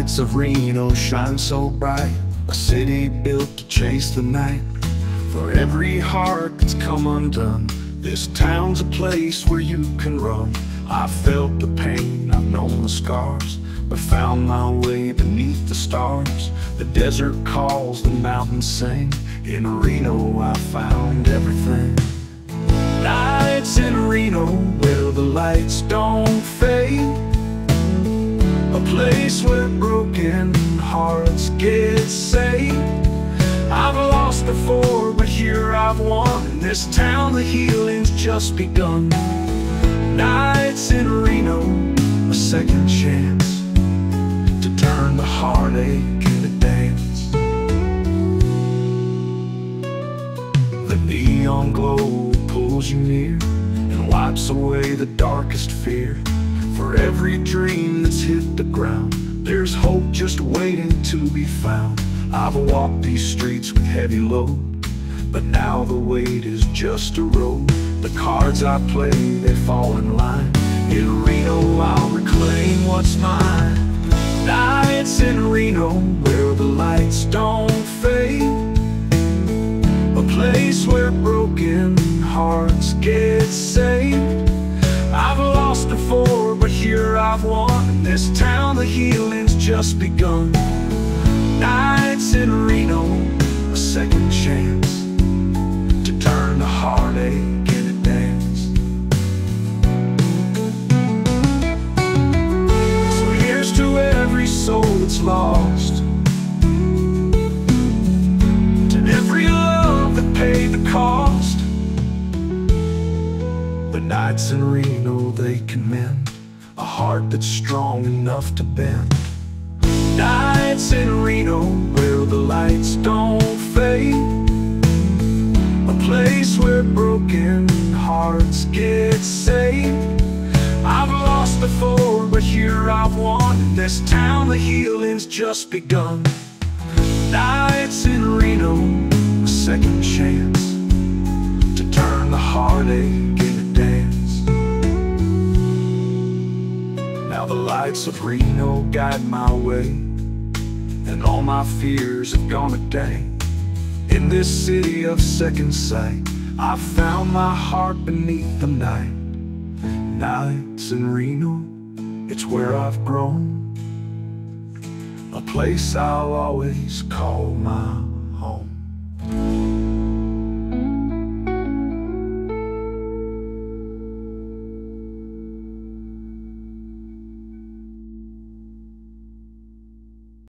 lights of Reno shine so bright. A city built to chase the night. For every heart that's come undone This town's a place where you can run. I've felt the pain, I've known the scars But found my way beneath the stars. The desert calls, the mountains sing. In Reno I found everything. Nights in Reno where the lights don't fade place where broken hearts get saved. I've lost before, but here I've won. In this town the healing's just begun. Nights in Reno, a second chance To turn the heartache into dance. The neon glow pulls you near And wipes away the darkest fear For every dream that's hit the ground. There's hope just waiting to be found. I've walked these streets with heavy load But now the weight is just a road. The cards I play, they fall in line. In Reno I'll this town the healing's just begun. Nights in Reno, a second chance To turn the heartache into dance. So here's to every soul that's lost To every love that paid the cost. The nights in Reno, they can mend A heart that's strong enough to bend. Nights in Reno where the lights don't fade. A place where broken hearts get saved. I've lost before, but here I've won this town. The healing's just begun. Nights in Reno, a second chance To turn the heartache lights of Reno guide my way and all my fears have gone a day In this city of second sight I found my heart beneath the night. Nights in Reno It's where I've grown. A place I'll always call my